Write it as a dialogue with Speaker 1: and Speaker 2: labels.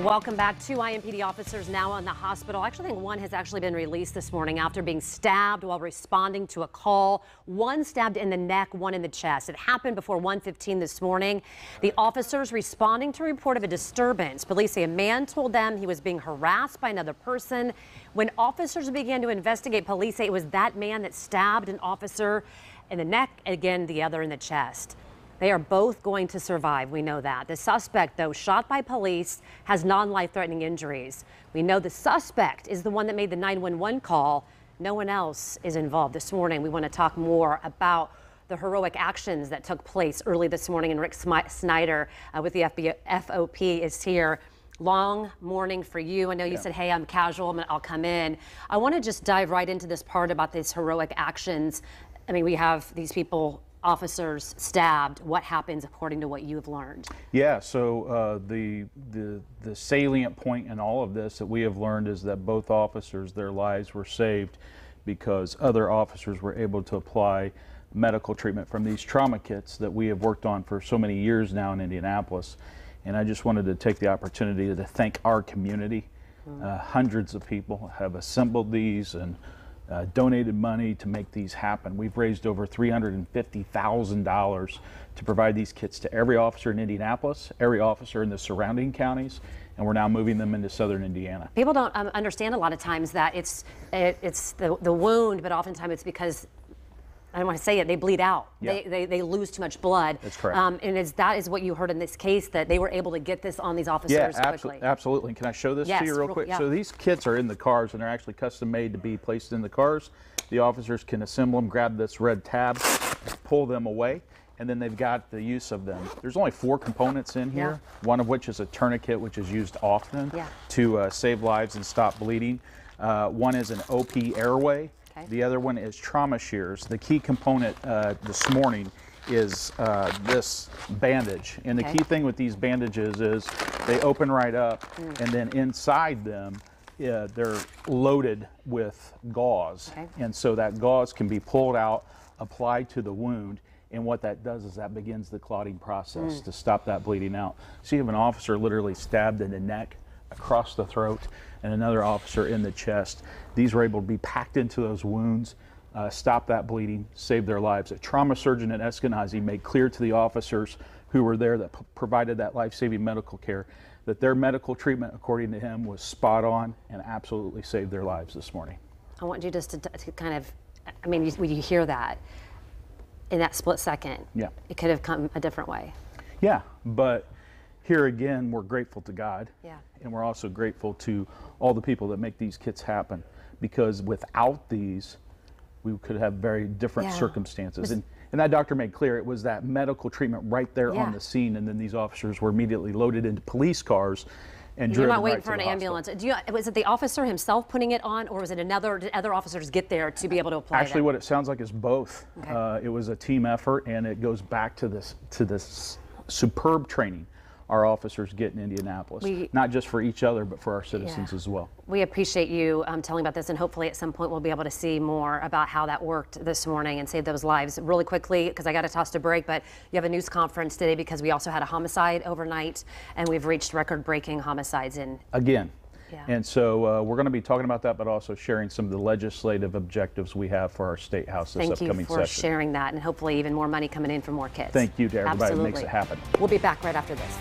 Speaker 1: Welcome back. Two IMPD officers now in the hospital. I actually think one has actually been released this morning after being stabbed while responding to a call. One stabbed in the neck, one in the chest. It happened before 1:15 this morning. The officers responding to a report of a disturbance. Police say a man told them he was being harassed by another person. When officers began to investigate, police say it was that man that stabbed an officer in the neck, again the other in the chest. They are both going to survive. We know that. The suspect, though, shot by police, has non life threatening injuries. We know the suspect is the one that made the 911 call. No one else is involved. This morning, we want to talk more about the heroic actions that took place early this morning. And Rick Snyder uh, with the FBI, FOP is here. Long morning for you. I know you yeah. said, hey, I'm casual, I'll come in. I want to just dive right into this part about these heroic actions. I mean, we have these people officers stabbed, what happens according to what you've learned?
Speaker 2: Yeah, so uh, the, the, the salient point in all of this that we have learned is that both officers, their lives were saved because other officers were able to apply medical treatment from these trauma kits that we have worked on for so many years now in Indianapolis. And I just wanted to take the opportunity to thank our community. Mm -hmm. uh, hundreds of people have assembled these and uh, donated money to make these happen. We've raised over $350,000 to provide these kits to every officer in Indianapolis, every officer in the surrounding counties, and we're now moving them into southern Indiana.
Speaker 1: People don't um, understand a lot of times that it's it, it's the, the wound, but oftentimes it's because I don't want to say it, they bleed out. Yeah. They, they, they lose too much blood.
Speaker 2: That's correct. Um,
Speaker 1: and is, that is what you heard in this case, that they were able to get this on these officers
Speaker 2: yeah,
Speaker 1: abso
Speaker 2: quickly. absolutely. Can I show this
Speaker 1: yes,
Speaker 2: to you real quick? Yeah. So these kits are in the cars, and they're actually custom made to be placed in the cars. The officers can assemble them, grab this red tab, pull them away, and then they've got the use of them. There's only four components in here, yeah. one of which is a tourniquet, which is used often to uh, save lives and stop bleeding. Uh, one is an OP airway. Okay. The other one is trauma shears. The key component uh, this morning is uh, this bandage. And the okay. key thing with these bandages is they open right up mm. and then inside them uh, they're loaded with gauze. Okay. And so that gauze can be pulled out, applied to the wound, and what that does is that begins the clotting process mm. to stop that bleeding out. So you have an officer literally stabbed in the neck, across the throat, and another officer in the chest. These were able to be packed into those wounds, uh, stop that bleeding, save their lives. A trauma surgeon at Eskenazi made clear to the officers who were there that provided that life-saving medical care that their medical treatment, according to him, was spot on and absolutely saved their lives this morning.
Speaker 1: I want you just to, to kind of, I mean, when you hear that, in that split second, yeah. it could have come a different way.
Speaker 2: Yeah, but here again, we're grateful to God. Yeah. And we're also grateful to all the people that make these kits happen because without these, we could have very different yeah. circumstances. And, and that doctor made clear it was that medical treatment right there yeah. on the scene, and then these officers were immediately loaded into police cars and
Speaker 1: You're not
Speaker 2: waiting
Speaker 1: right for an ambulance. Do you, was it the officer himself putting it on, or was it another? Did other officers get there to be able to apply?
Speaker 2: Actually, what it sounds like is both. Okay. Uh, it was a team effort, and it goes back to this to this superb training our officers get in Indianapolis, we, not just for each other, but for our citizens yeah. as well.
Speaker 1: We appreciate you um, telling about this, and hopefully at some point we'll be able to see more about how that worked this morning and save those lives. Really quickly, because I got to toss to break, but you have a news conference today because we also had a homicide overnight, and we've reached record-breaking homicides in.
Speaker 2: Again, yeah. And so uh, we're going to be talking about that, but also sharing some of the legislative objectives we have for our state house this
Speaker 1: Thank
Speaker 2: upcoming
Speaker 1: session. Thank
Speaker 2: you for
Speaker 1: sharing that, and hopefully even more money coming in for more kids.
Speaker 2: Thank you to everybody Absolutely. who makes it happen.
Speaker 1: We'll be back right after this.